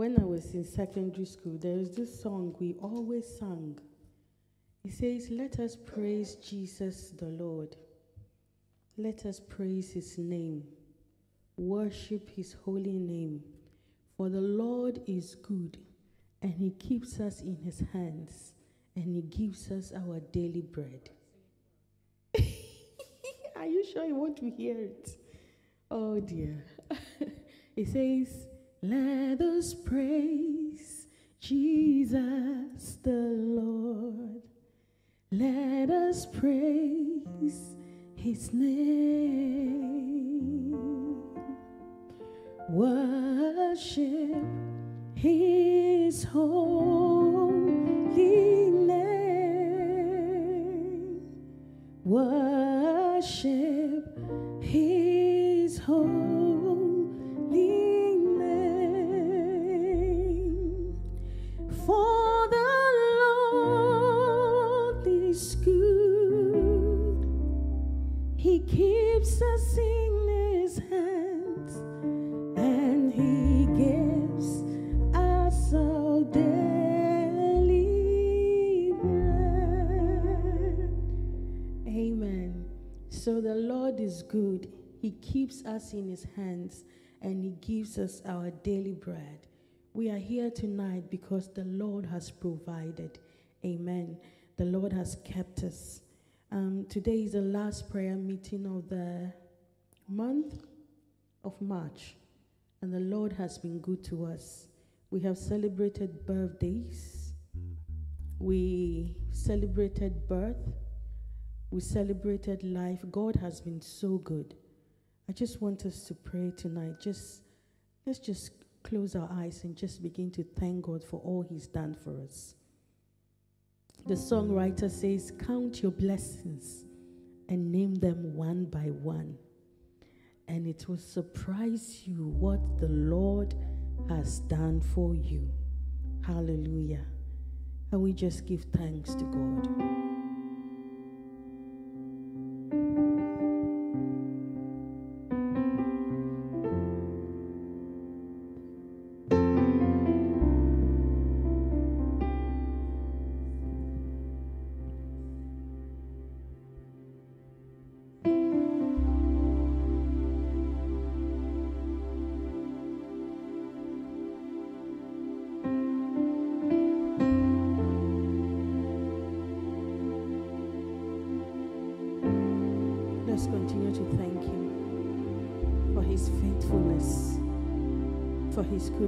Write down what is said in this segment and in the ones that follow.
when I was in secondary school, there is this song we always sang. It says, Let us praise Jesus the Lord. Let us praise his name. Worship his holy name. For the Lord is good, and he keeps us in his hands, and he gives us our daily bread. Are you sure you want to hear it? Oh dear. it says, let us praise Jesus the Lord. Let us praise his name. Worship his holy name. Worship his holy keeps us in his hands and he gives us our daily bread. Amen. So the Lord is good. He keeps us in his hands and he gives us our daily bread. We are here tonight because the Lord has provided. Amen. The Lord has kept us. Um, today is the last prayer meeting of the month of March, and the Lord has been good to us. We have celebrated birthdays, we celebrated birth, we celebrated life. God has been so good. I just want us to pray tonight. Just let's just close our eyes and just begin to thank God for all He's done for us. The songwriter says, Count your blessings and name them one by one. And it will surprise you what the Lord has done for you. Hallelujah. And we just give thanks to God.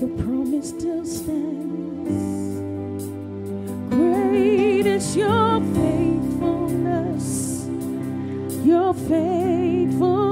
Your promise still stands. Great is your faithfulness. Your faithfulness.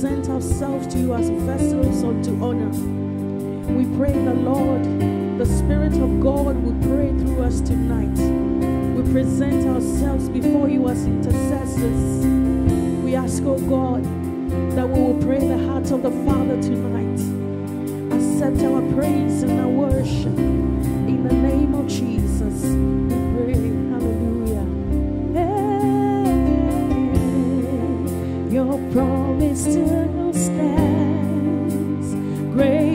present ourselves to you as vessels unto honor. We pray the Lord, the Spirit of God will pray through us tonight. We present ourselves before you as intercessors. We ask, O oh God, that we will pray the heart of the Father tonight. Accept our praise and our worship. In the name of Jesus, we pray. Hallelujah. Hey, your promise still stands. Great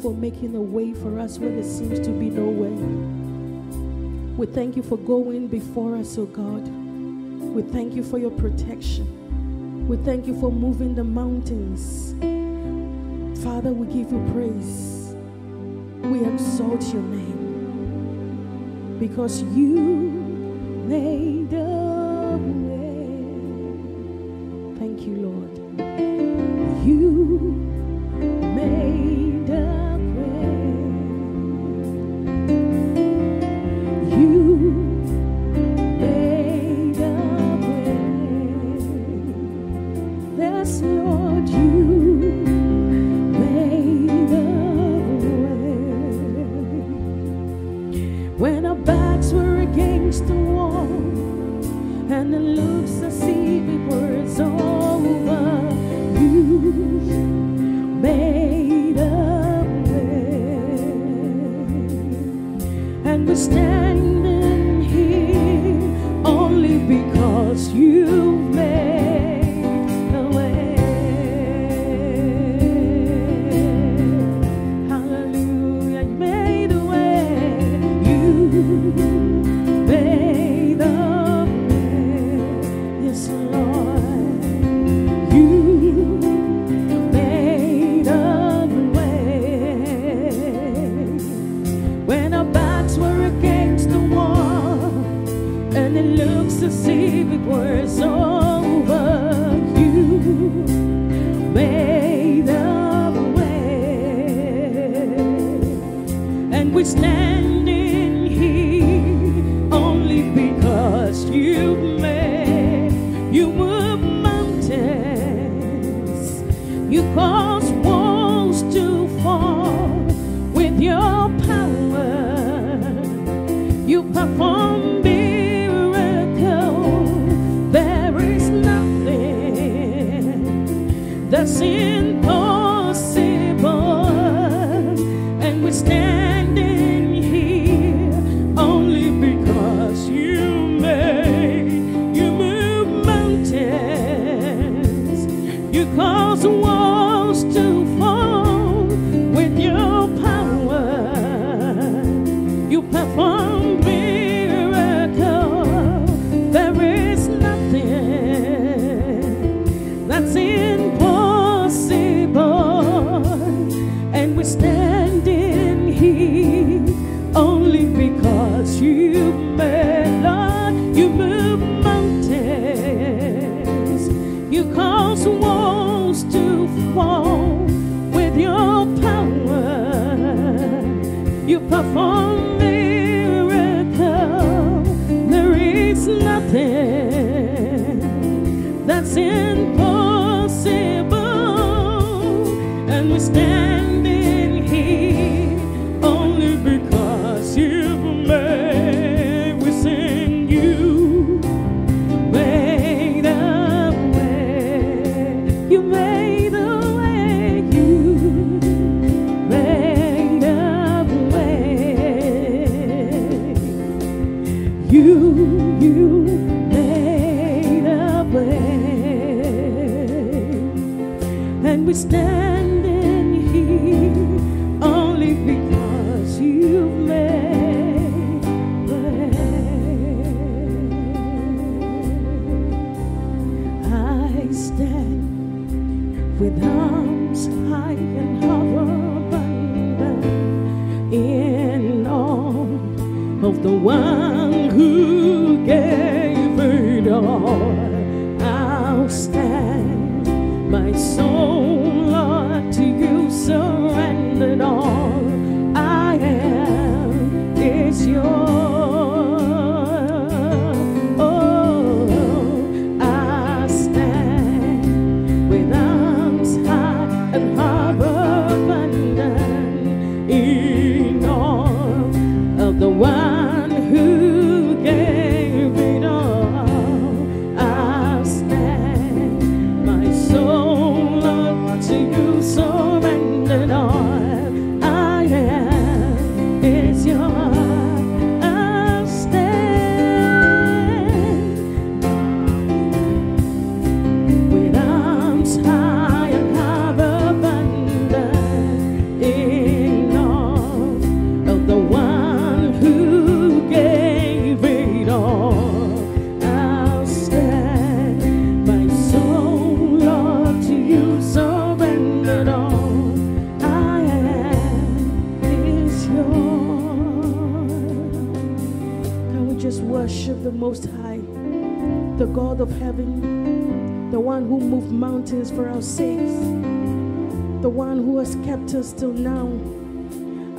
for making a way for us where there seems to be no way. We thank you for going before us, O oh God. We thank you for your protection. We thank you for moving the mountains. Father, we give you praise. We exalt your name because you made us. and it looks as if it were over. You made a way, and we stand.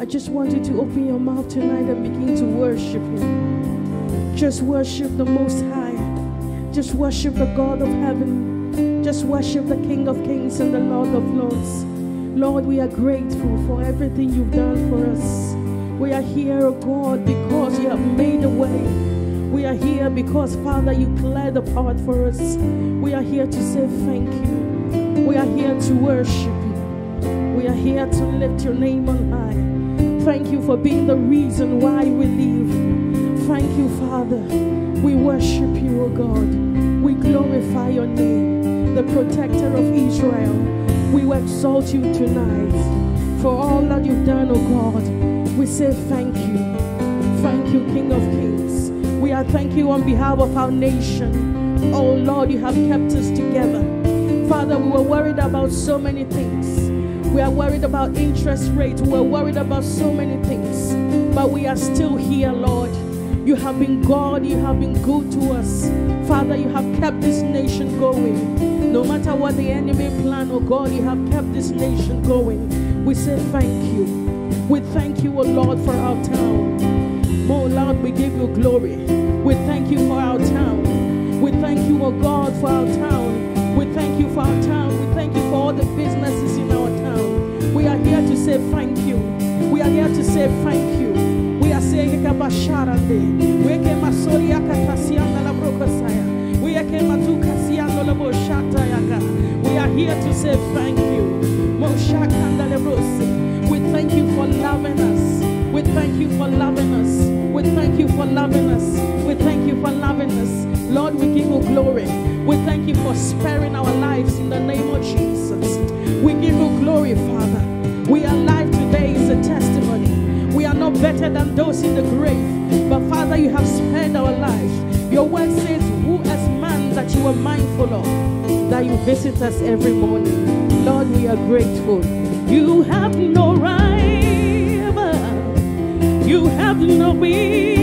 Just want you to open your mouth tonight and begin to worship Him. Just worship the Most High. Just worship the God of heaven. Just worship the King of Kings and the Lord of Lords. Lord, we are grateful for everything you've done for us. We are here, oh God, because you have made a way. We are here because, Father, you cleared the path for us. We are here to say thank you. We are here to worship you. We are here to lift your name on. Thank you for being the reason why we live. Thank you, Father. We worship you, O God. We glorify your name, the protector of Israel. We exalt you tonight for all that you've done, O God. We say thank you. Thank you, King of Kings. We are thank you on behalf of our nation. Oh Lord, you have kept us together. Father, we were worried about so many things. We are worried about interest rates. We are worried about so many things. But we are still here, Lord. You have been God. You have been good to us. Father, you have kept this nation going. No matter what the enemy plan, oh God, you have kept this nation going. We say thank you. We thank you, oh Lord, for our town. Oh Lord, we give you glory. We thank you for our town. We thank you, oh God, for our town. We thank you for our town. We thank you for all the businesses in say thank you. We are here to say thank you. We are saying kabasharande. We kema soria katasiana la brokasaya. We kema tu kasiano la boshata yaga. We are here to say thank you. Moshakanda lebrose. We thank you for loving us. We thank you for loving us. We thank you for loving us. We thank you for loving us. Lord, we give you glory. We thank you for sparing our lives in the name of Jesus. We give you glory, Father. We are alive today is a testimony. We are not better than those in the grave. But Father, you have spared our life. Your word says, Who as man that you are mindful of, that you visit us every morning. Lord, we are grateful. You have no rival. You have no being.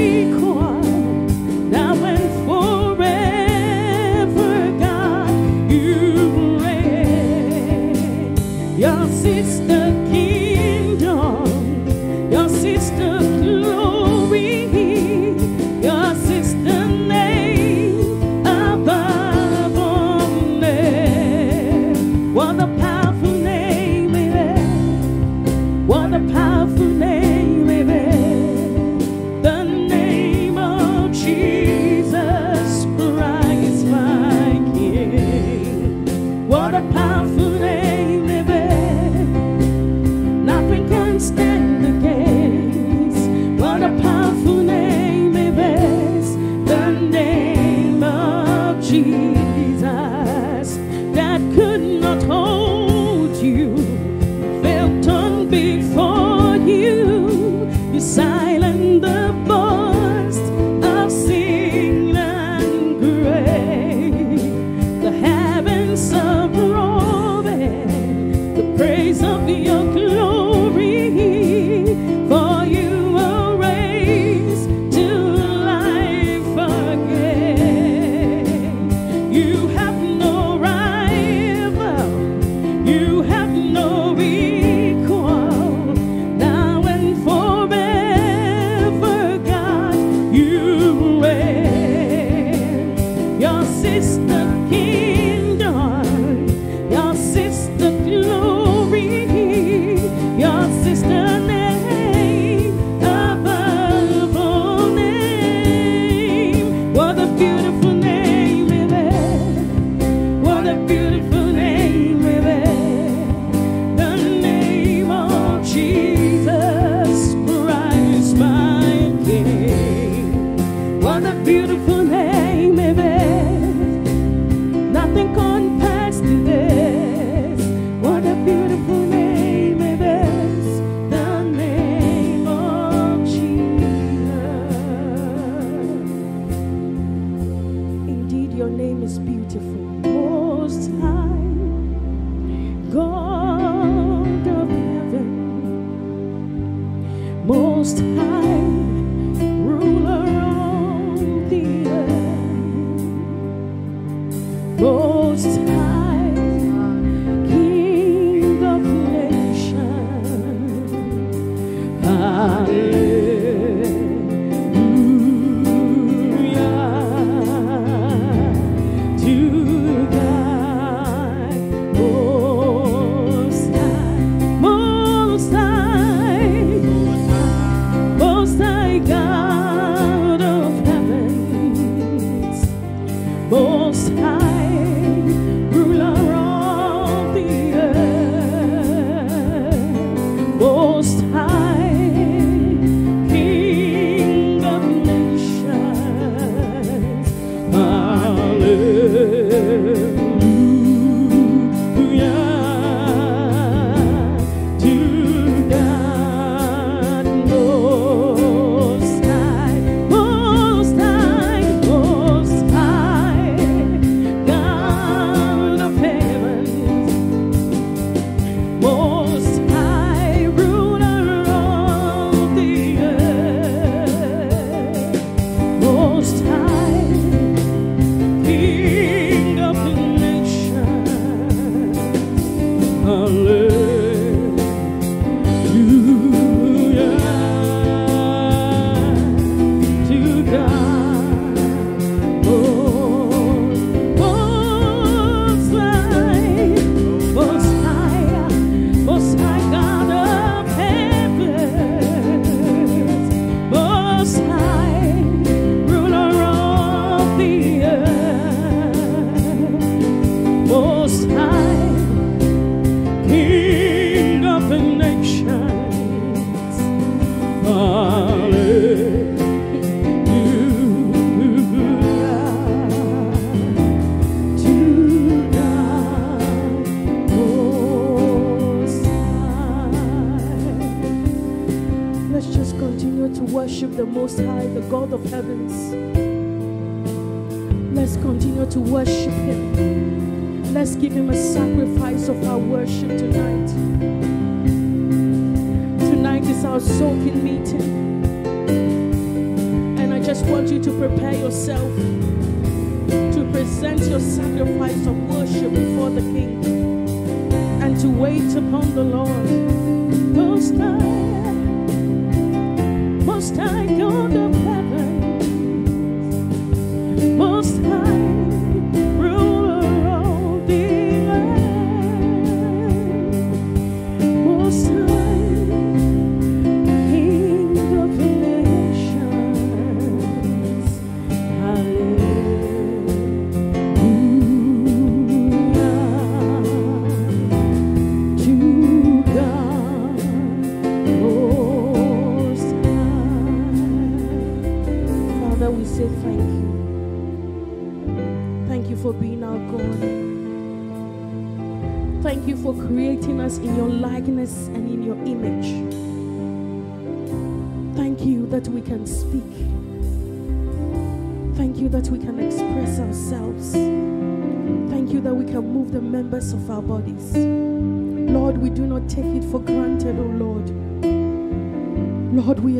this time.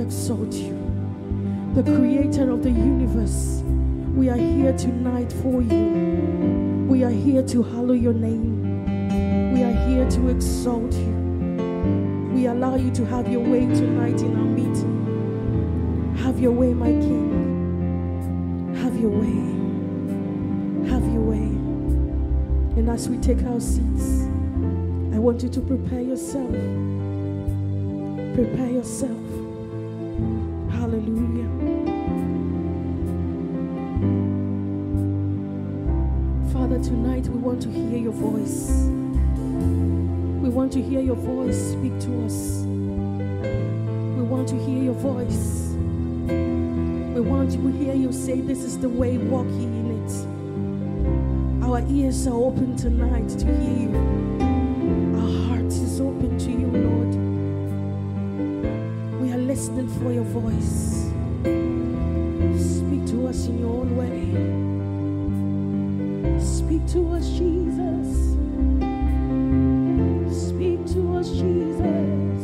Exalt you, the creator of the universe. We are here tonight for you. We are here to hallow your name. We are here to exalt you. We allow you to have your way tonight in our meeting. Have your way, my King. Have your way. Have your way. And as we take our seats, I want you to prepare yourself. Prepare yourself. Hallelujah. Father, tonight we want to hear your voice. We want to hear your voice speak to us. We want to hear your voice. We want to hear you say, This is the way, walk ye in it. Our ears are open tonight to hear you. For your voice. Speak to us in your own way. Speak to us, Jesus. Speak to us, Jesus.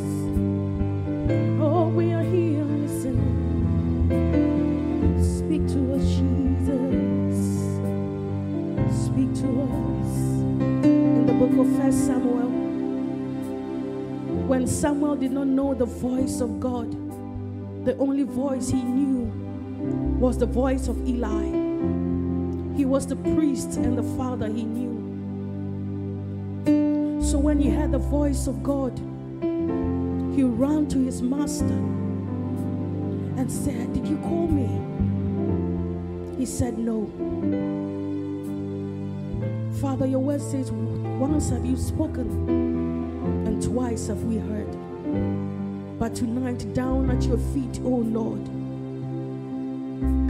Oh, we are here listening. Speak to us, Jesus. Speak to us. In the book of First Samuel, when Samuel did not know the voice of God, the only voice he knew was the voice of Eli. He was the priest and the father he knew. So when he heard the voice of God, he ran to his master and said, Did you call me? He said, No. Father, your word says, Once have you spoken, and twice have we heard. But tonight, down at your feet, O Lord,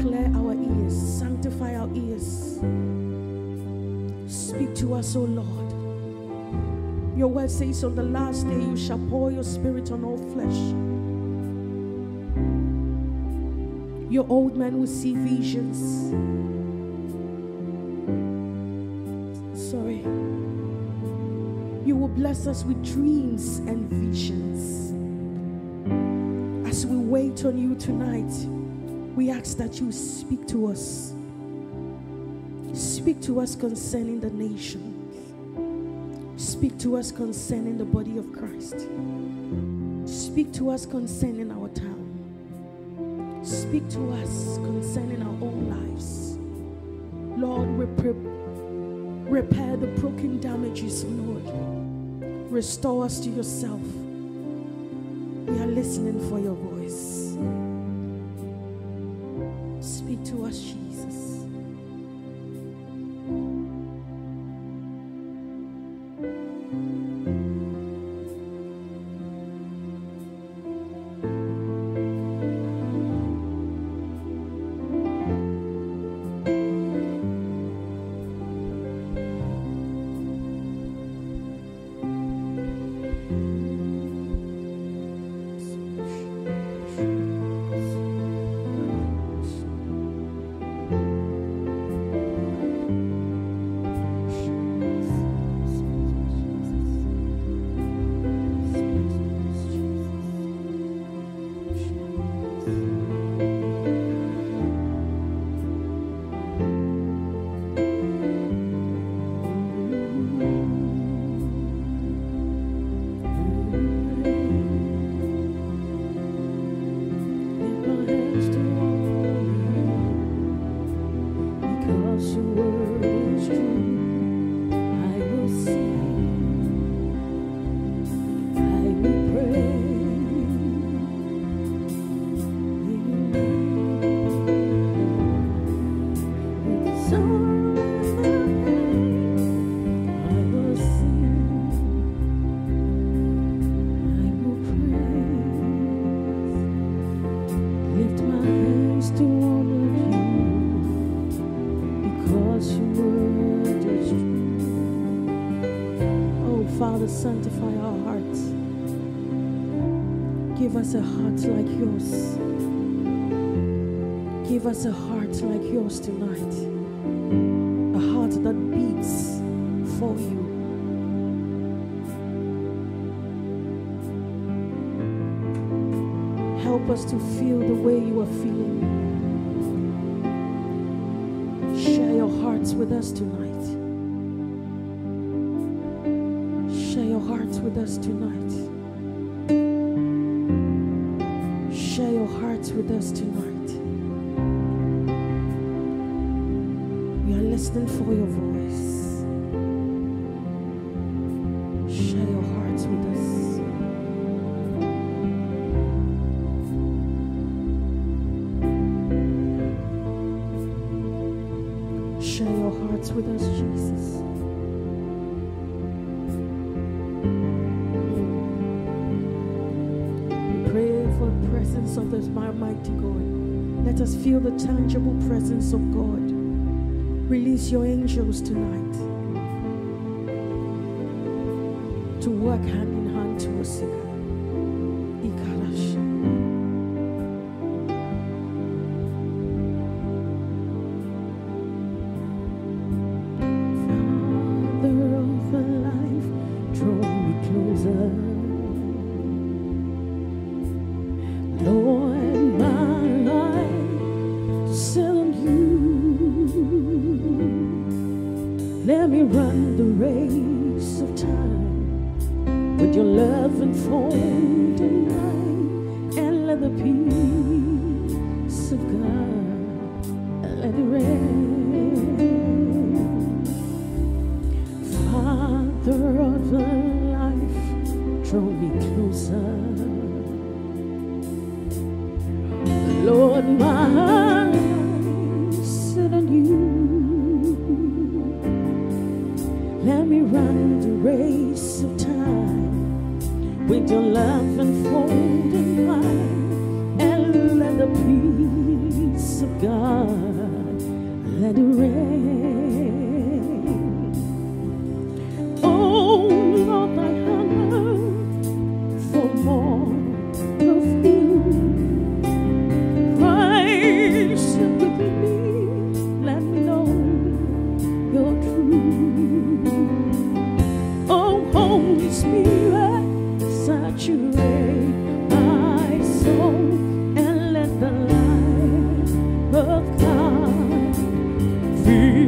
clear our ears, sanctify our ears. Speak to us, O Lord. Your word says, On the last day, you shall pour your spirit on all flesh. Your old man will see visions. Sorry. You will bless us with dreams and visions. We wait on you tonight, we ask that you speak to us. Speak to us concerning the nation. Speak to us concerning the body of Christ. Speak to us concerning our town. Speak to us concerning our own lives. Lord, repair, repair the broken damages, Lord. Restore us to yourself. We are listening for your voice. hearts with us tonight. Share your hearts with us tonight. Share your hearts with us tonight. We are listening for your voice. of God. Release your angels tonight to work hand in hand to us.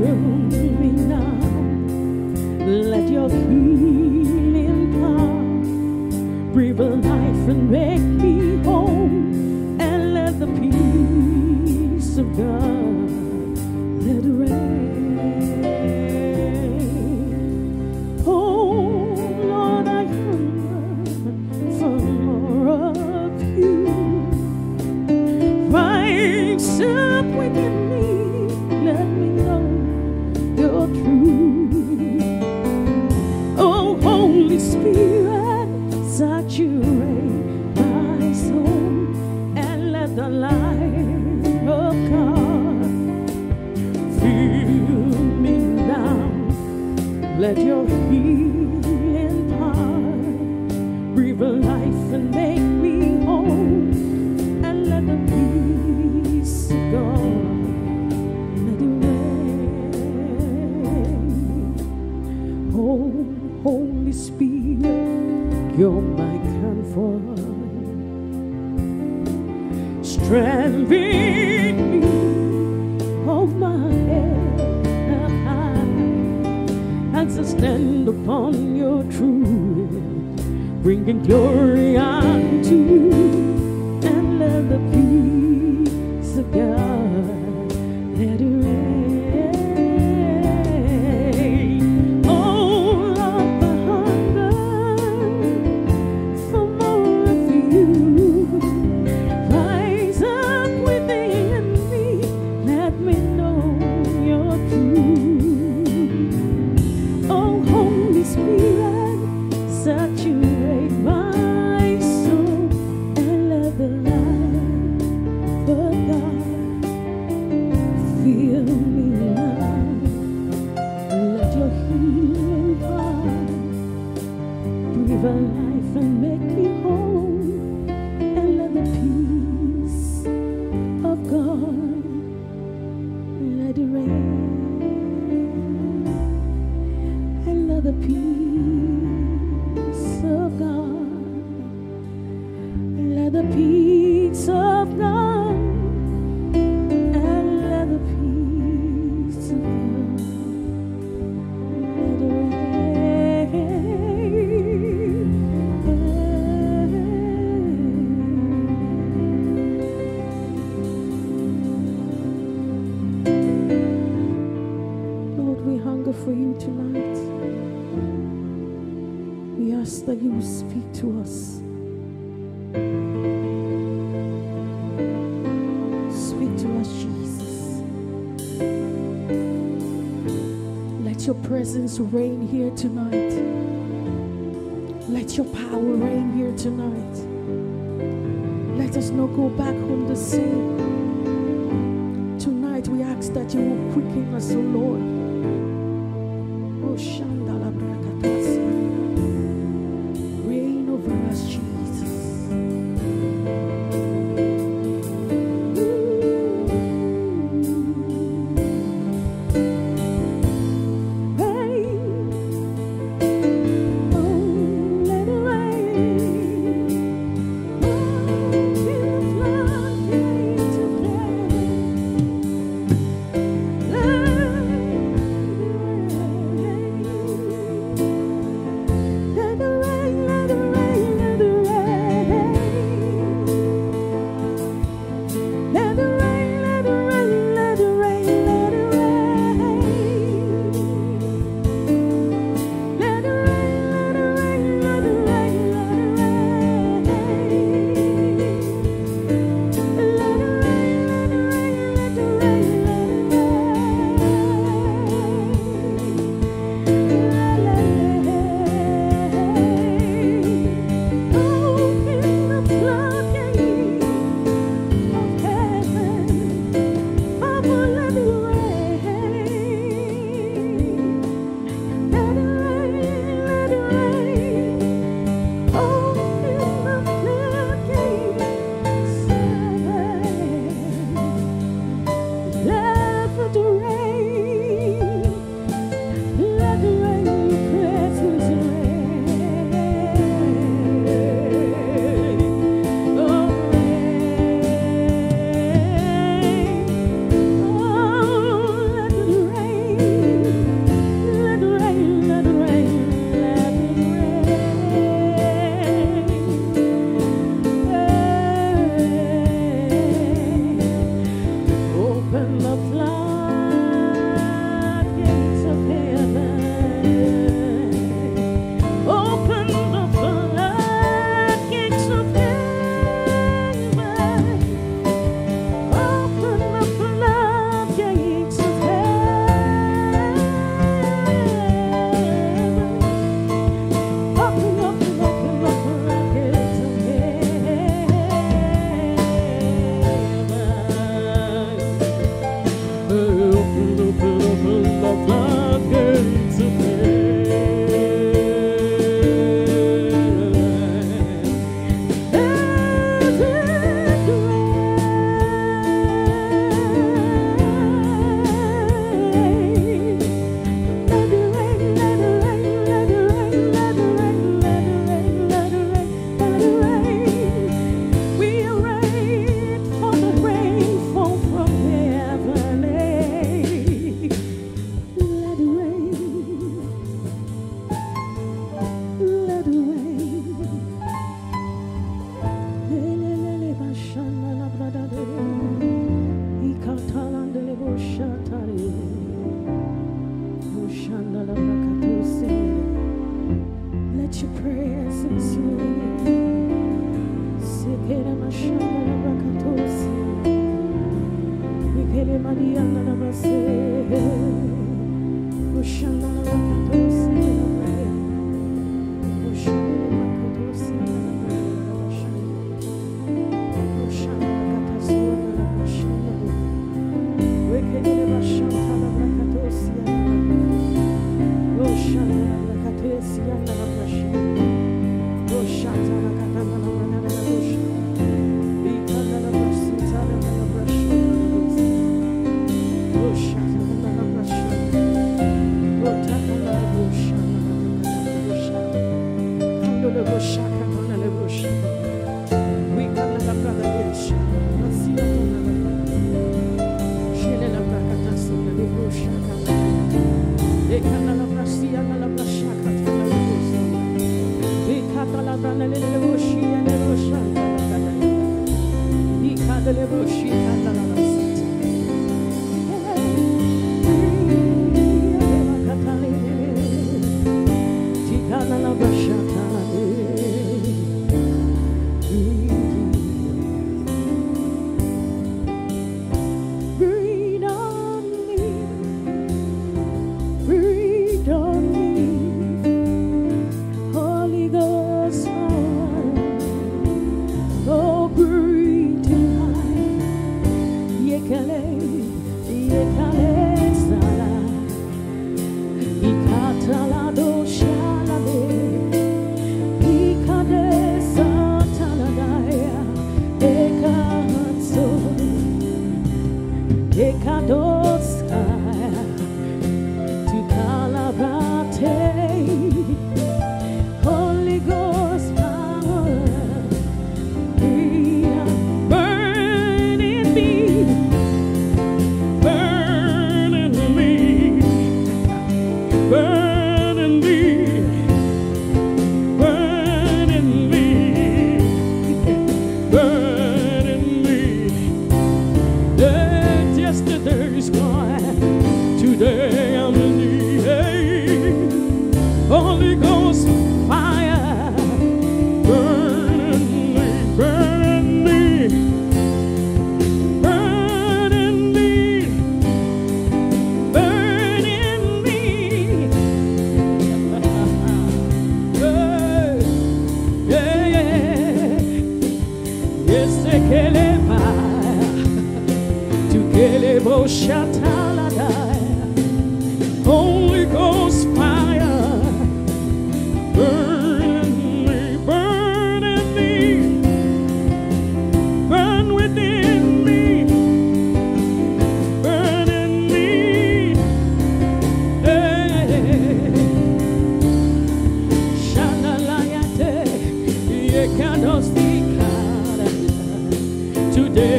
kill me now. Let your healing come. breathe life in me. presence reign here tonight. Let your power reign here tonight. Let us not go back on the same. Tonight we ask that you will quicken us, O Lord.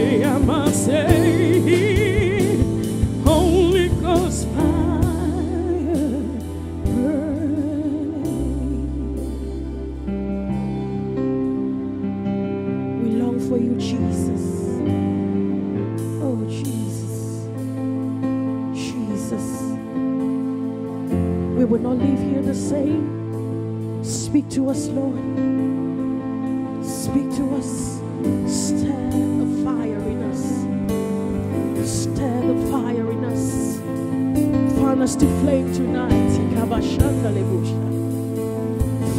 I must say, Holy Ghost fire. We long for you, Jesus. Oh, Jesus. Jesus. We will not leave here the same. Speak to us, Lord. Speak to us. Us to flame tonight.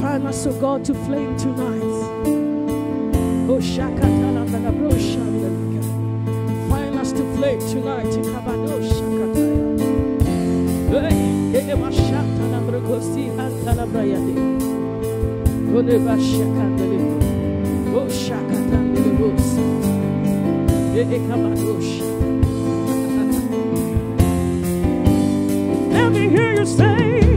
Fan us, oh God, to flame tonight. Oh. Fan us to flame tonight. Kabadosakataya. Hey, Kedebashatalabrokosi antalabrayade. Let me hear you say,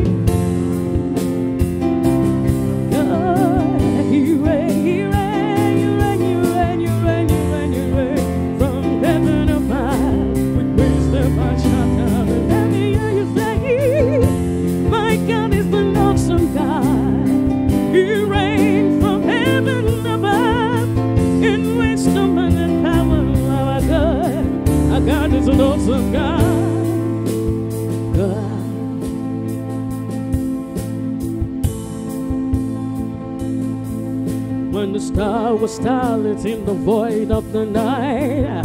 Star was starlit in the void of the night,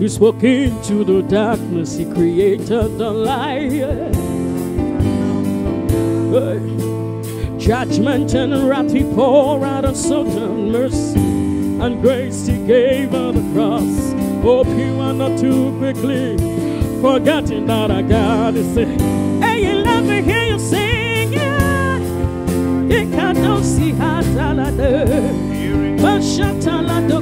He spoke into the darkness, He created the light. Judgment and wrath He poured out on Sodom, mercy and grace He gave on the cross. Hope you are not too quickly forgetting that our God is a Hey, you love to hear you yeah. You can't see how Bashatala do.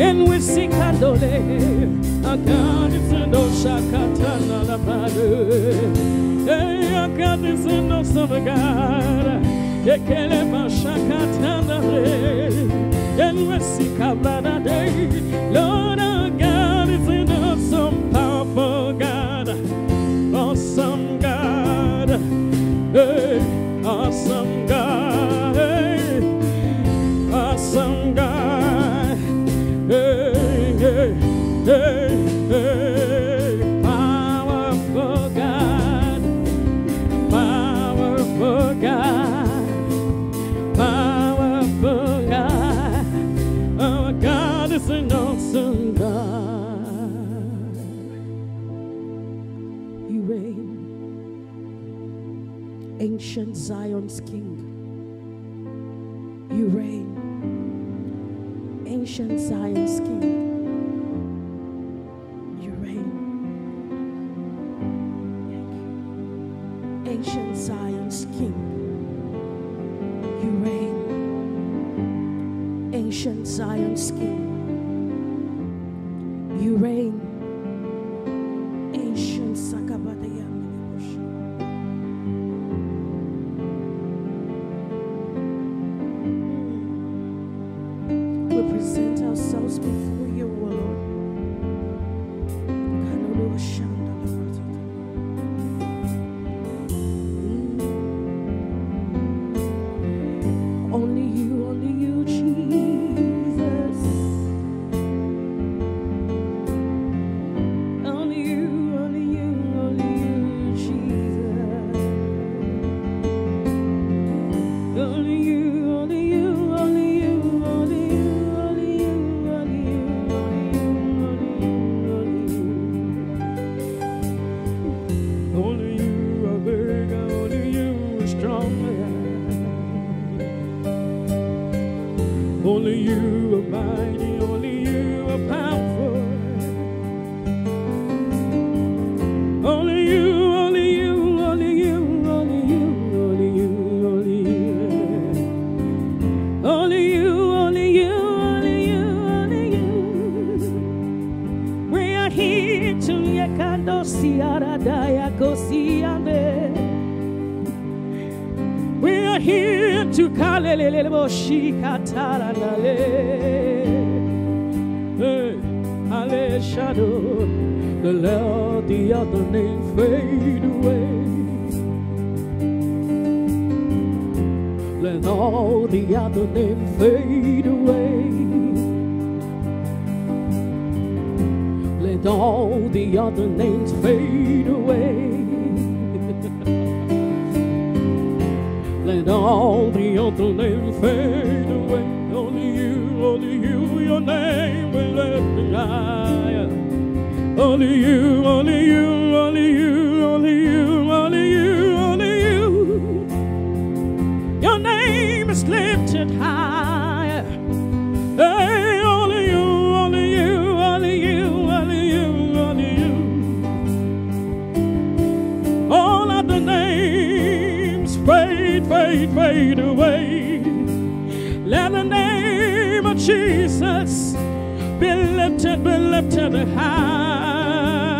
And we see kadole. Our God is a no shakatana la padu. Hey, our God is a no son God. Ekele ma re. And we see kablada day. Ale Shadow, the Lord, the other name fade away. Let all the other names fade away. Let all the other names fade away. Let all the other names fade away. Only you, only you, your name will lift me higher. Only you, only you, only you, fade, away. Let the name of Jesus be lifted, be lifted higher.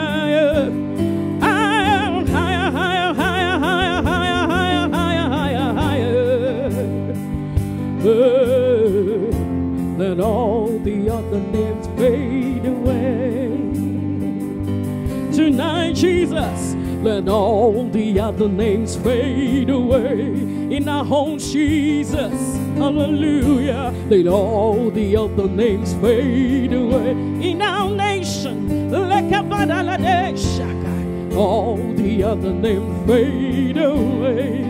Higher, higher, higher, higher, higher, higher, higher, higher, higher, higher. Oh, let all the other names fade away. Tonight, Jesus, let all the other names fade away. In our homes, Jesus, hallelujah. Let all the other names fade away. In our nation, all the other names fade away.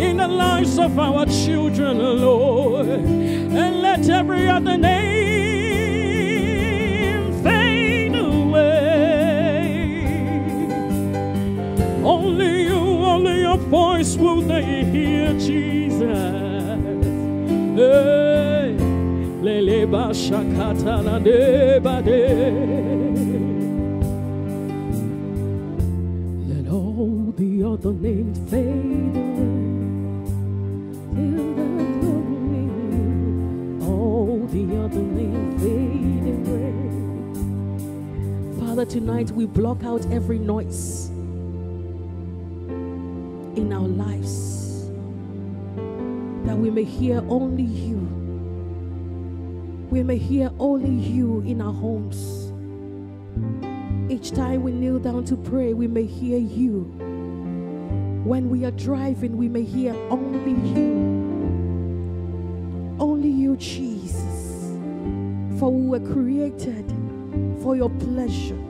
In the lives of our children, Lord, and let every other name your voice will they hear, Jesus. Hey. Let. All the other names fade away. Father, tonight we block out every noise in our lives that we may hear only you. We may hear only you in our homes. Each time we kneel down to pray, we may hear you. When we are driving, we may hear only you. Only you, Jesus. For we were created for your pleasure.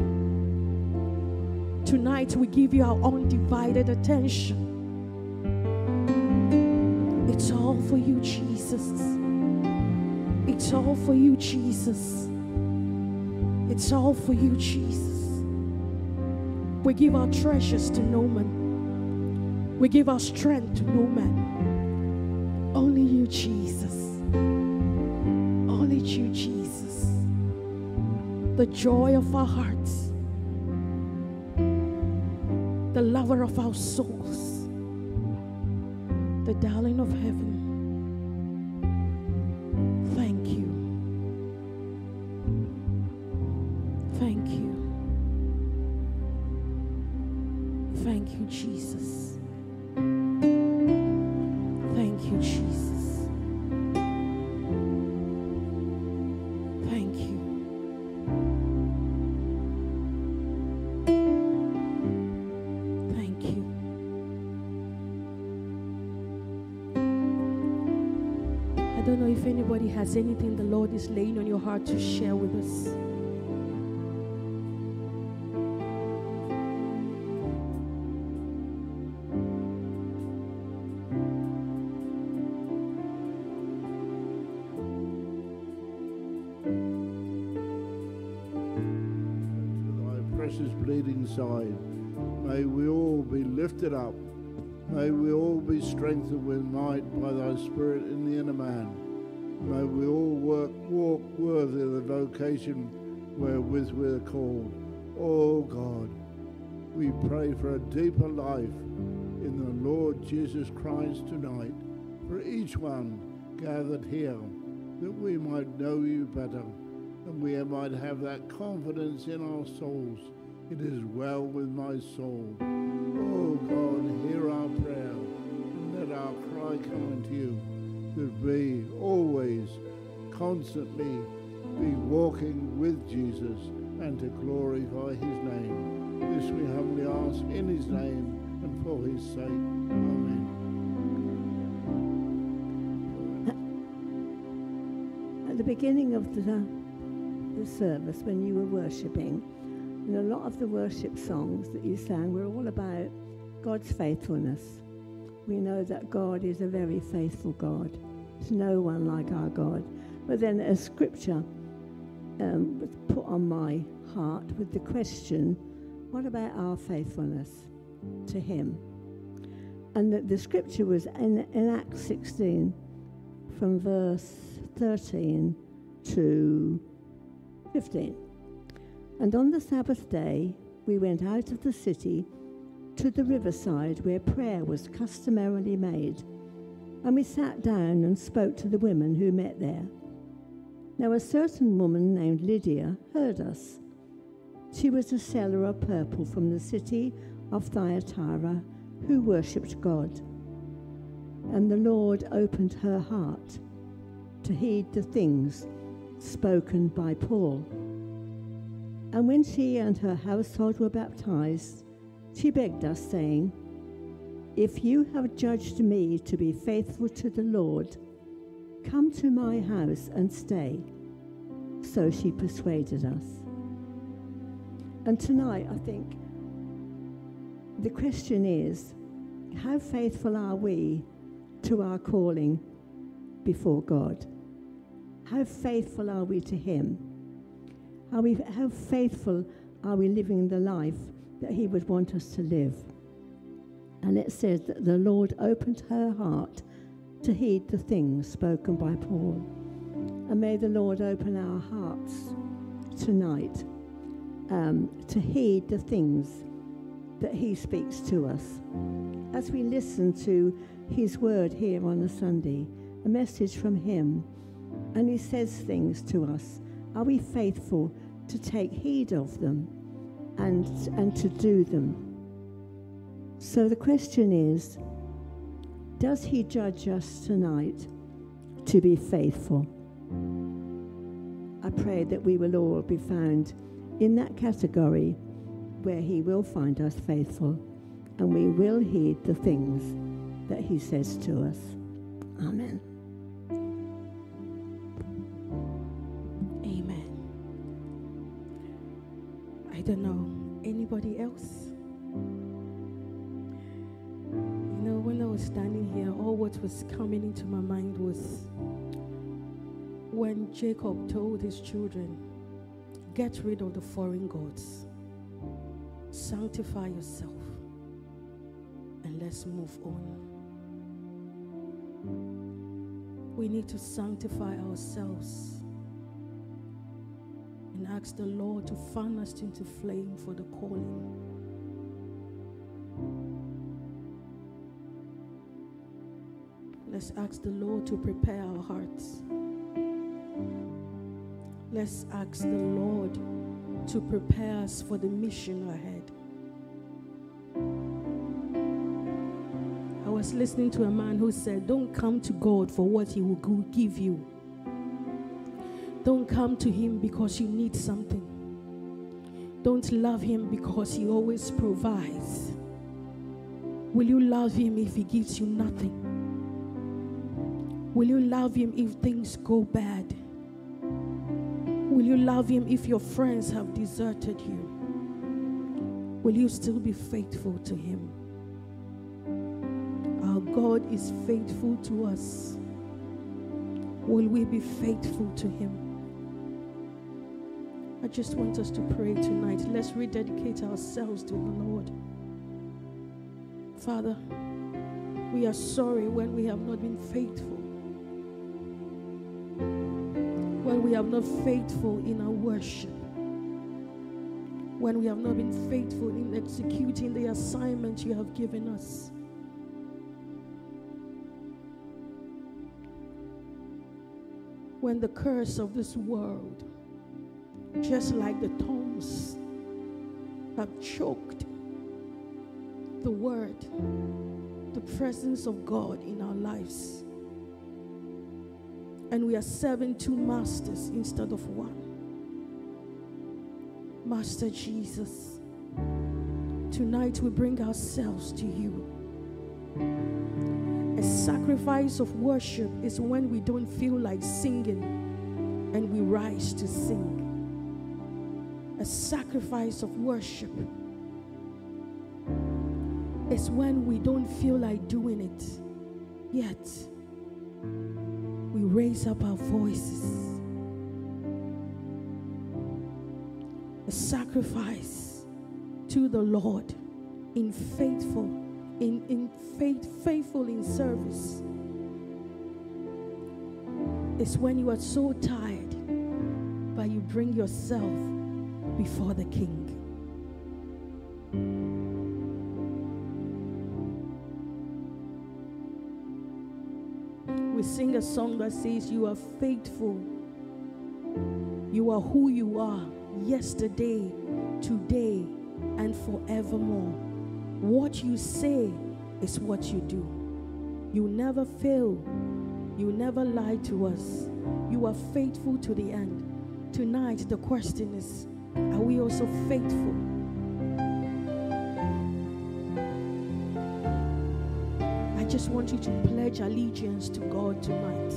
Tonight, we give you our undivided attention. It's all for you, Jesus. It's all for you, Jesus. It's all for you, Jesus. We give our treasures to no man. We give our strength to no man. Only you, Jesus. Only you, Jesus. The joy of our hearts. The lover of our souls. Darling of heaven. Is laying on your heart to share with us. precious bleeding side. May we all be lifted up. May we all be strengthened with might by thy Spirit in the inner man. May we all work, walk worthy of the vocation wherewith we are called. Oh God, we pray for a deeper life in the Lord Jesus Christ tonight, for each one gathered here, that we might know you better and we might have that confidence in our souls. It is well with my soul. Oh God, constantly be walking with Jesus and to glorify his name. This we humbly ask in his name and for his sake. Amen. At the beginning of the, the service, when you were worshipping, and a lot of the worship songs that you sang were all about God's faithfulness. We know that God is a very faithful God. There's no one like our God. But then a scripture um, was put on my heart with the question, what about our faithfulness to Him? And the, the scripture was in, in Acts 16 from verse 13 to 15. And on the Sabbath day, we went out of the city to the riverside where prayer was customarily made. And we sat down and spoke to the women who met there. Now, a certain woman named Lydia heard us. She was a seller of purple from the city of Thyatira who worshipped God. And the Lord opened her heart to heed the things spoken by Paul. And when she and her household were baptized, she begged us, saying, If you have judged me to be faithful to the Lord, come to my house and stay. So she persuaded us. And tonight, I think the question is how faithful are we to our calling before God? How faithful are we to Him? Are we, how faithful are we living the life that He would want us to live? And it says that the Lord opened her heart to heed the things spoken by Paul. And may the Lord open our hearts tonight um, to heed the things that He speaks to us. As we listen to His word here on a Sunday, a message from Him, and He says things to us, are we faithful to take heed of them and, and to do them? So the question is Does He judge us tonight to be faithful? I pray that we will all be found in that category where He will find us faithful and we will heed the things that He says to us. Amen. Amen. I don't know. Anybody else? What was coming into my mind was when Jacob told his children, Get rid of the foreign gods. Sanctify yourself. And let's move on. We need to sanctify ourselves and ask the Lord to fan us into flame for the calling. Let's ask the Lord to prepare our hearts. Let's ask the Lord to prepare us for the mission ahead. I was listening to a man who said, Don't come to God for what He will give you. Don't come to Him because you need something. Don't love Him because He always provides. Will you love Him if He gives you nothing? Will you love Him if things go bad? Will you love Him if your friends have deserted you? Will you still be faithful to Him? Our God is faithful to us. Will we be faithful to Him? I just want us to pray tonight. Let's rededicate ourselves to the Lord. Father, we are sorry when we have not been faithful. We have not faithful in our worship. When we have not been faithful in executing the assignment you have given us. When the curse of this world just like the tongues have choked the word, the presence of God in our lives. And we are serving two masters instead of one. Master Jesus, tonight we bring ourselves to you. A sacrifice of worship is when we don't feel like singing and we rise to sing a sacrifice of worship is when we don't feel like doing it, yet raise up our voices. A sacrifice to the Lord in faithful, in, in faith, faithful in service. It's when you are so tired, but you bring yourself before the King. A song that says, You are faithful. You are who you are yesterday, today, and forevermore. What you say is what you do. You never fail. You never lie to us. You are faithful to the end. Tonight, the question is are we also faithful? Just want you to pledge allegiance to God tonight.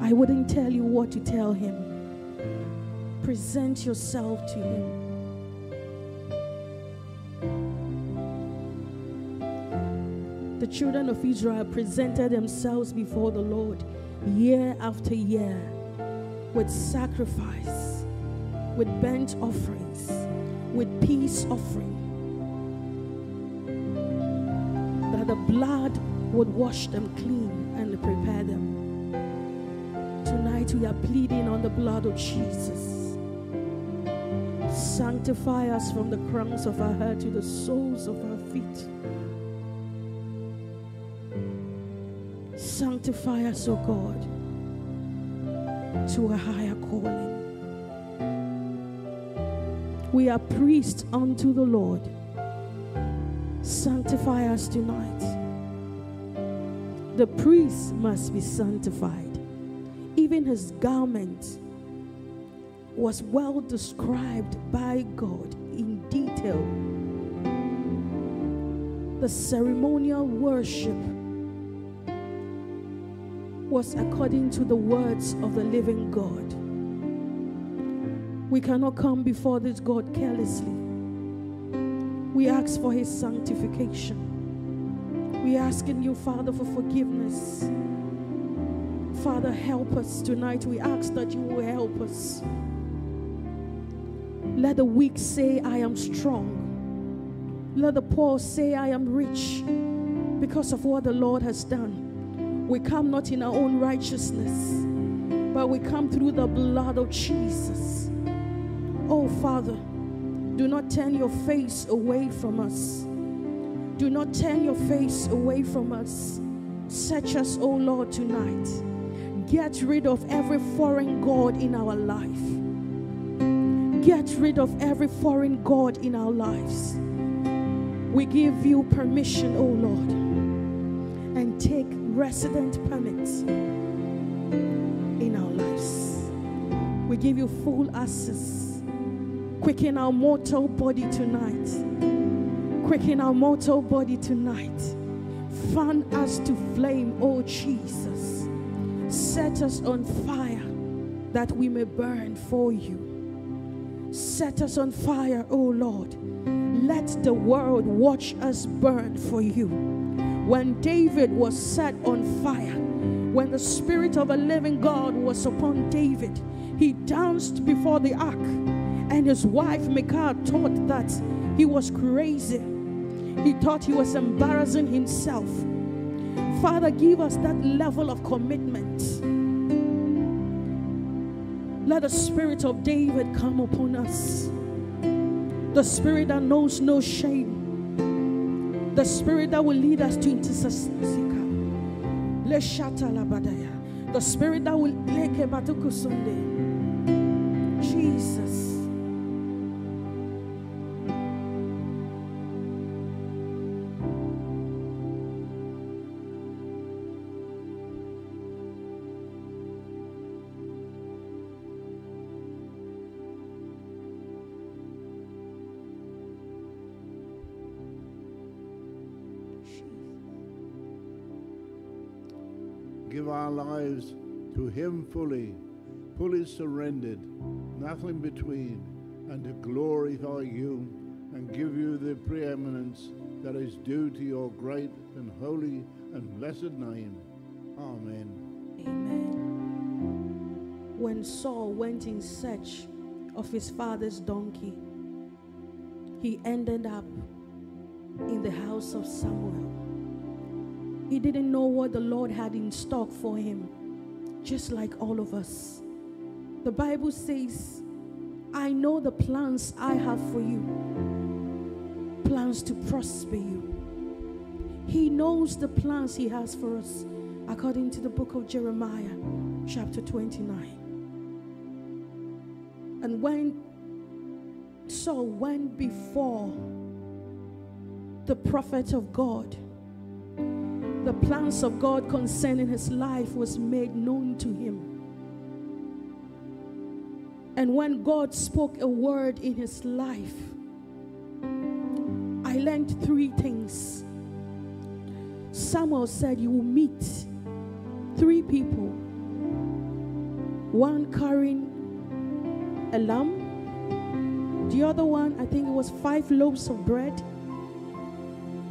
I wouldn't tell you what to tell Him. Present yourself to Him. The children of Israel presented themselves before the Lord year after year with sacrifice with burnt offerings, with peace offering. The blood would wash them clean and prepare them. Tonight we are pleading on the blood of Jesus. Sanctify us from the crowns of our head to the soles of our feet. Sanctify us, O oh God, to a higher calling. We are priests unto the Lord. Sanctify us tonight. The priest must be sanctified. Even his garment was well described by God in detail. The ceremonial worship was according to the words of the living God. We cannot come before this God carelessly. We ask for His sanctification. We ask in you, Father, for forgiveness. Father, help us tonight. We ask that you will help us. Let the weak say, I am strong. Let the poor say, I am rich because of what the Lord has done. We come not in our own righteousness, but we come through the blood of Jesus. Oh, Father, do not turn your face away from us. Do not turn your face away from us. Search us, oh Lord, tonight. Get rid of every foreign God in our life. Get rid of every foreign God in our lives. We give you permission, oh Lord, and take resident permits in our lives. We give you full access Quicken our mortal body tonight. Quicken our mortal body tonight. Fan us to flame, oh Jesus. Set us on fire that we may burn for you. Set us on fire, oh Lord. Let the world watch us burn for you. When David was set on fire, when the Spirit of a living God was upon David, he danced before the ark and his wife, Michal, thought that he was crazy. He thought he was embarrassing himself. Father, give us that level of commitment. Let the spirit of David come upon us. The spirit that knows no shame. The spirit that will lead us to intercession. The spirit that will give our lives to Him fully, fully surrendered, nothing between, and to glorify you and give you the preeminence that is due to your great and holy and blessed name. Amen. Amen. When Saul went in search of his father's donkey, he ended up in the house of Samuel. He didn't know what the Lord had in stock for him, just like all of us. The Bible says, I know the plans I have for you plans to prosper you. He knows the plans He has for us, according to the book of Jeremiah, chapter 29. And when Saul went before the prophet of God, the plans of God concerning his life was made known to him. And when God spoke a word in his life, I learned three things. Samuel said, You will meet three people one carrying a lamb, the other one, I think it was five loaves of bread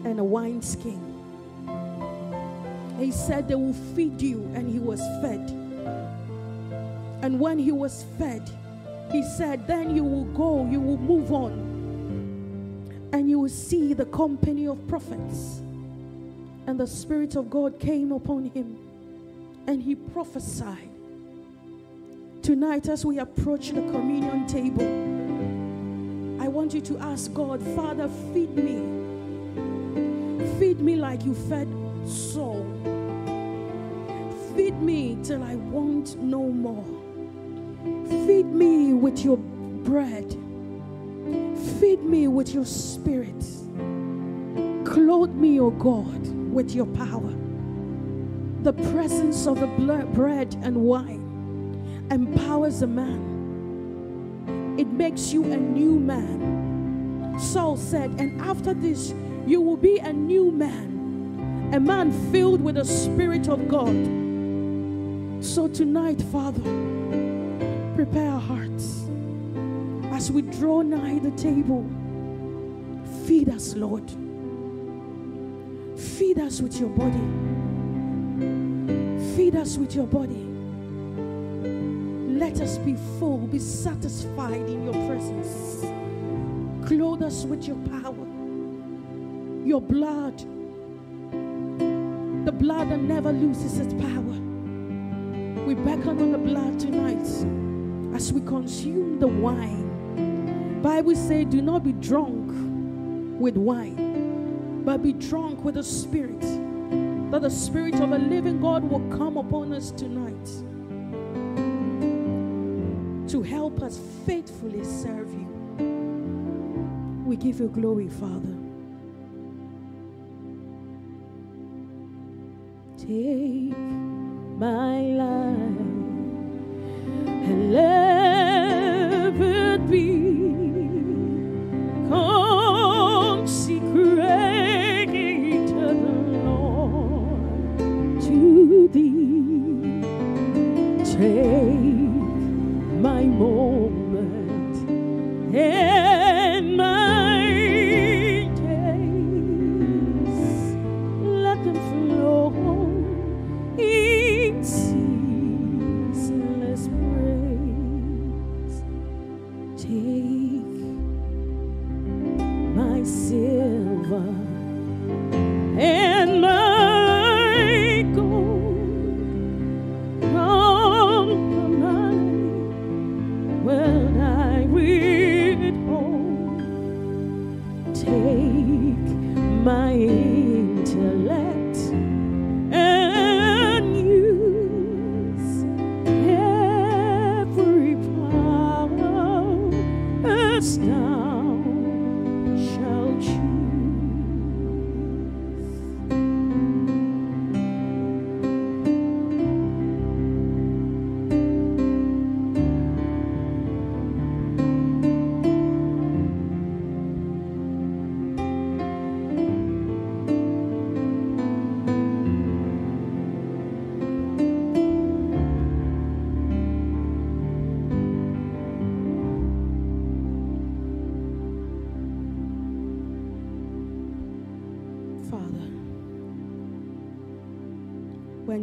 and a wine skin. He said, They will feed you, and he was fed. And when he was fed, he said, Then you will go, you will move on, and you will see the company of prophets. And the Spirit of God came upon him, and he prophesied. Tonight, as we approach the communion table, I want you to ask God, Father, feed me. Feed me like you fed Saul. Feed me till I want no more. Feed me with your bread. Feed me with your spirit. Clothe me, O God, with your power. The presence of the bread and wine empowers a man, it makes you a new man. Saul said, And after this, you will be a new man a man filled with the Spirit of God. So tonight, Father, prepare our hearts as we draw nigh the table. Feed us, Lord. Feed us with your body. Feed us with your body. Let us be full, be satisfied in your presence. Clothe us with your power, your blood, the blood that never loses its power. We beckon on the blood tonight as we consume the wine. Bible say, do not be drunk with wine, but be drunk with the Spirit. That the Spirit of a living God will come upon us tonight to help us faithfully serve you. We give you glory, Father. Take my life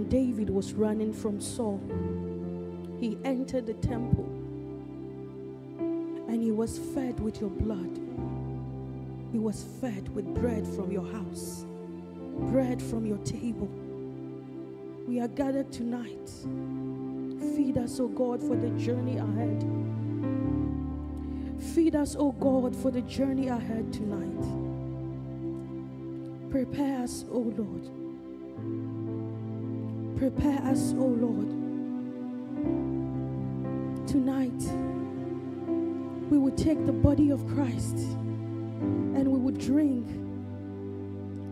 David was running from Saul, he entered the temple and he was fed with your blood. He was fed with bread from your house, bread from your table. We are gathered tonight. Feed us, O God, for the journey ahead. Feed us, O God, for the journey ahead tonight. Prepare us, O Lord. Prepare us, O Lord. Tonight, we will take the body of Christ and we will drink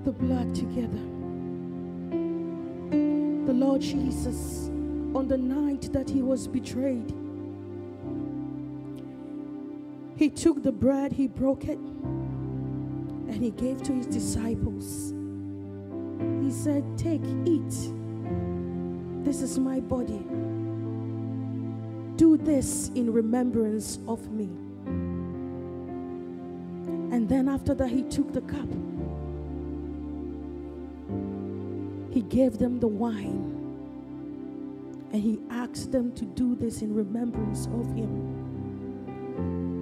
the blood together. The Lord Jesus, on the night that he was betrayed, he took the bread, he broke it, and he gave to his disciples. He said, Take, eat. This is my body. Do this in remembrance of me. And then after that, he took the cup. He gave them the wine. And he asked them to do this in remembrance of him.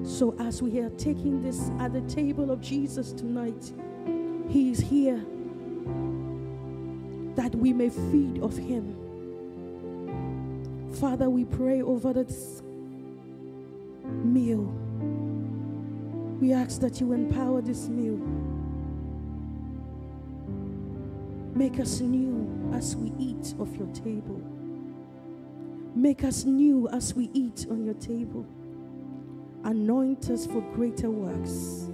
So, as we are taking this at the table of Jesus tonight, He is here that we may feed of Him. Father, we pray over this meal. We ask that you empower this meal. Make us new as we eat of your table. Make us new as we eat on your table. Anoint us for greater works.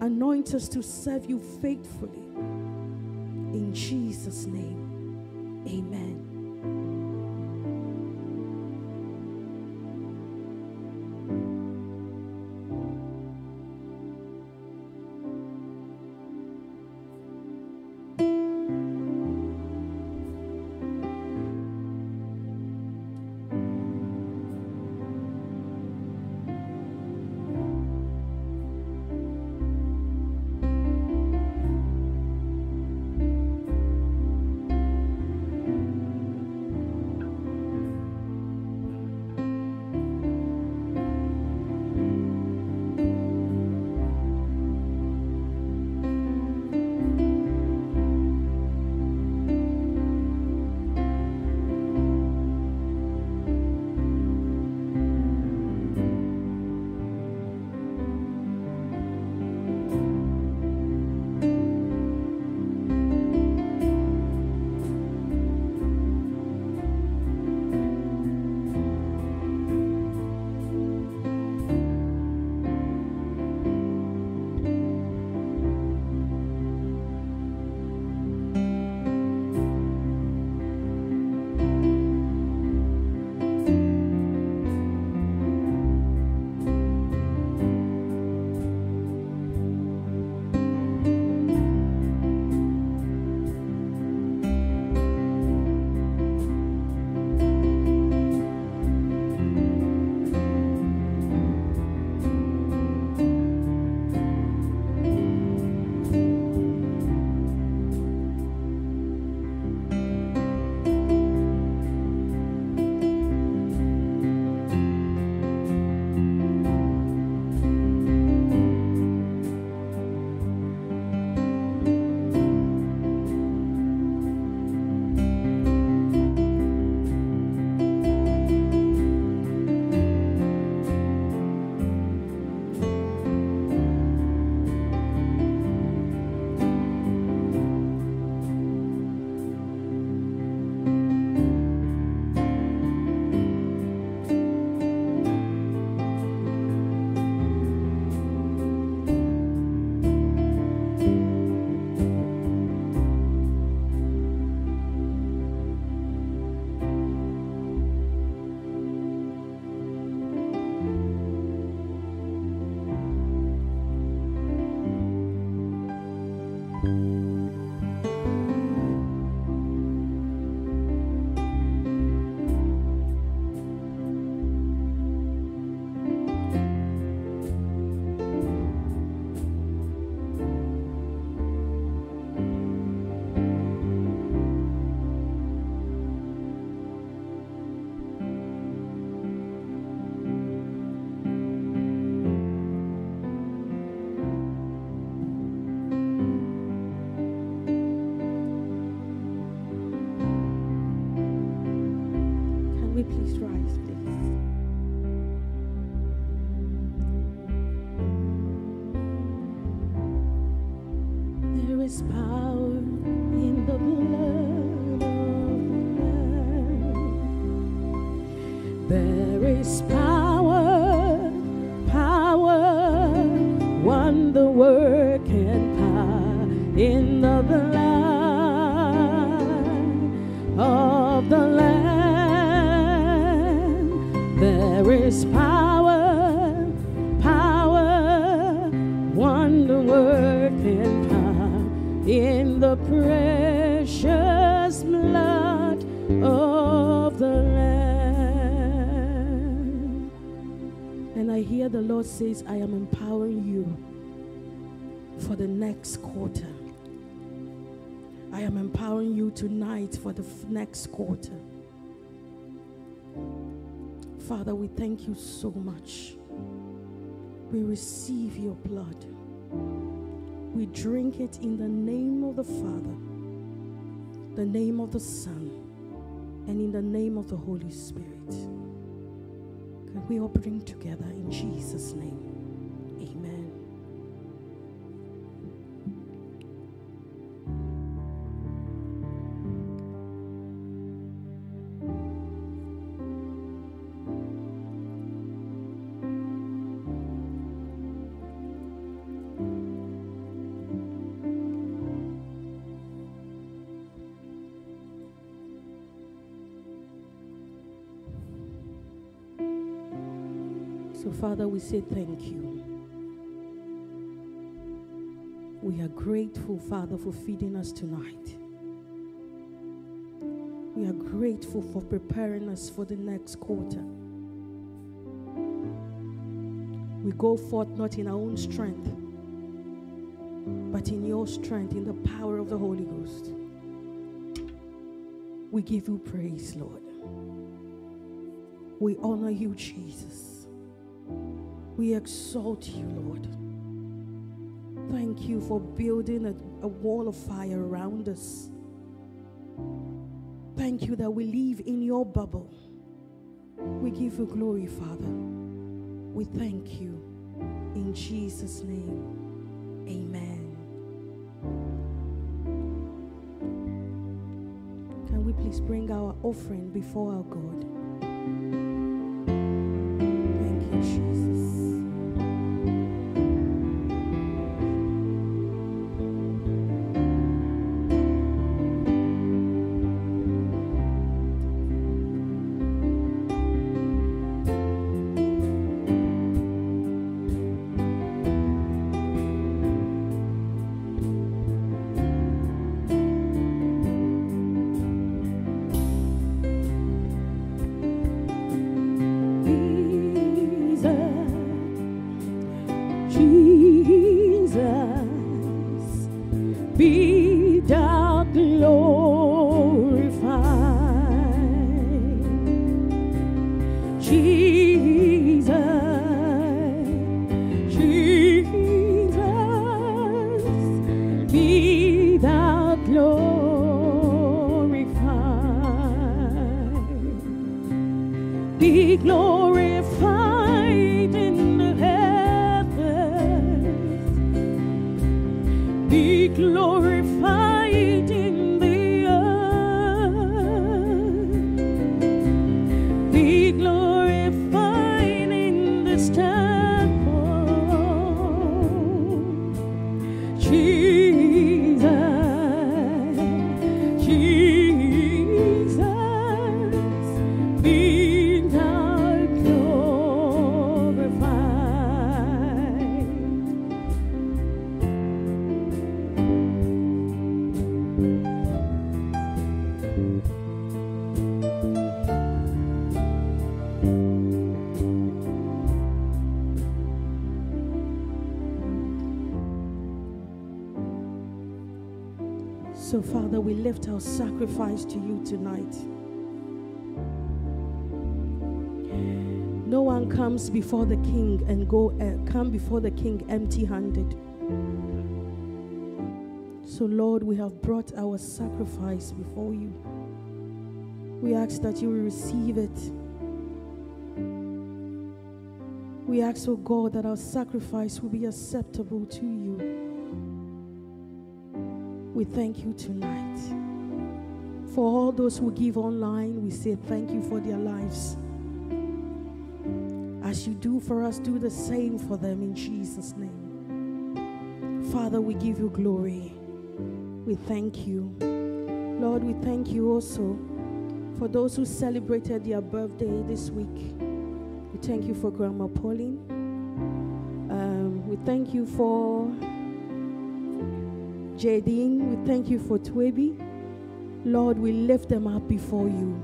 Anoint us to serve you faithfully. In Jesus' name, amen. Says, I am empowering you for the next quarter. I am empowering you tonight for the f- next quarter. Father, we thank you so much. We receive your blood. We drink it in the name of the Father, the name of the Son, and in the name of the Holy Spirit. We all bring together in Jesus' name? So, Father, we say thank you. We are grateful, Father, for feeding us tonight. We are grateful for preparing us for the next quarter. We go forth not in our own strength, but in your strength, in the power of the Holy Ghost. We give you praise, Lord. We honor you, Jesus. We exalt you, Lord. Thank you for building a, a wall of fire around us. Thank you that we live in your bubble. We give you glory, Father. We thank you. In Jesus' name, amen. Can we please bring our offering before our God? Our sacrifice to you tonight. No one comes before the king and go uh, come before the king empty-handed. So, Lord, we have brought our sacrifice before you. We ask that you will receive it. We ask, oh God, that our sacrifice will be acceptable to you. We thank you tonight. For all those who give online, we say thank you for their lives. As you do for us, do the same for them in Jesus' name. Father, we give you glory. We thank you. Lord, we thank you also for those who celebrated their birthday this week. We thank you for Grandma Pauline. Um, we thank you for Jadine. We thank you for Twaby. Lord, we lift them up before you.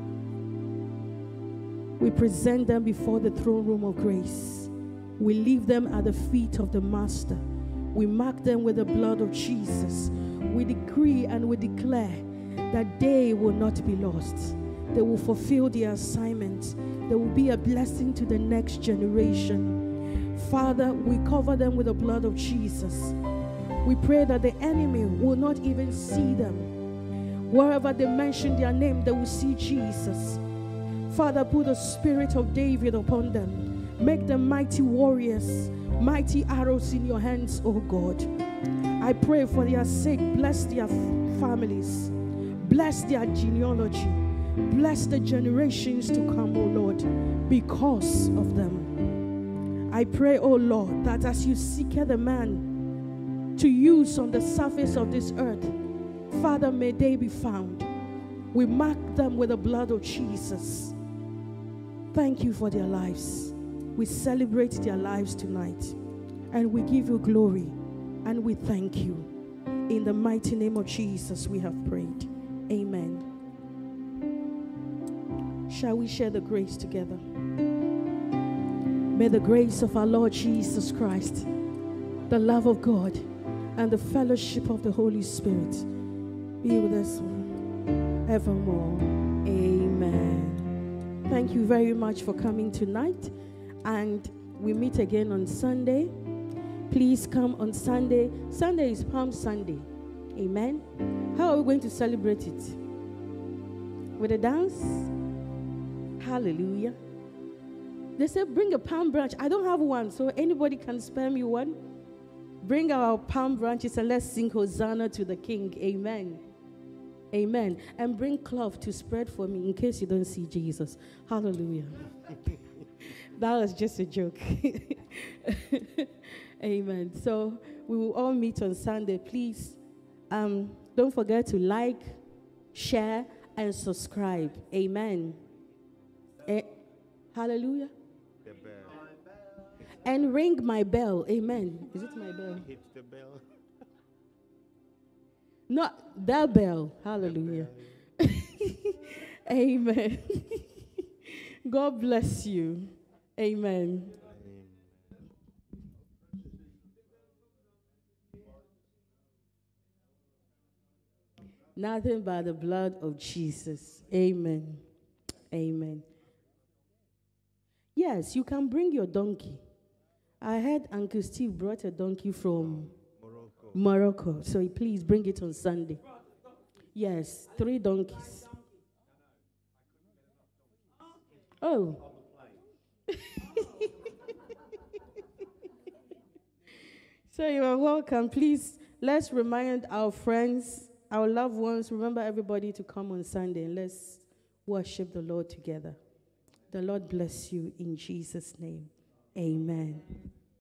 We present them before the throne room of grace. We leave them at the feet of the Master. We mark them with the blood of Jesus. We decree and we declare that they will not be lost. They will fulfill their assignment. They will be a blessing to the next generation. Father, we cover them with the blood of Jesus. We pray that the enemy will not even see them. Wherever they mention their name, they will see Jesus. Father, put the spirit of David upon them. Make them mighty warriors, mighty arrows in your hands, O God. I pray for their sake, bless their families, bless their genealogy, bless the generations to come, O Lord, because of them. I pray, O Lord, that as you seek the man to use on the surface of this earth, Father, may they be found. We mark them with the blood of Jesus. Thank you for their lives. We celebrate their lives tonight. And we give you glory and we thank you. In the mighty name of Jesus, we have prayed. Amen. Shall we share the grace together? May the grace of our Lord Jesus Christ, the love of God, and the fellowship of the Holy Spirit be with us evermore. Amen. Thank you very much for coming tonight. And we meet again on Sunday. Please come on Sunday. Sunday is Palm Sunday. Amen. How are we going to celebrate it? With a dance? Hallelujah. They said, bring a palm branch. I don't have one, so anybody can spare me one. Bring our palm branches and let's sing Hosanna to the King. Amen. Amen. And bring cloth to spread for me in case you don't see Jesus. Hallelujah. that was just a joke. Amen. So we will all meet on Sunday. Please um, don't forget to like, share, and subscribe. Amen. Eh, hallelujah. And ring my bell. Amen. Is it my bell? Hit the bell. Not the bell. Hallelujah. Amen. God bless you. Amen. Nothing but the blood of Jesus. Amen. Amen. Yes, you can bring your donkey. I heard Uncle Steve brought a donkey from Morocco. So please bring it on Sunday. Yes, three donkeys. Oh. so you are welcome. Please let's remind our friends, our loved ones, remember everybody to come on Sunday and let's worship the Lord together. The Lord bless you in Jesus' name. Amen.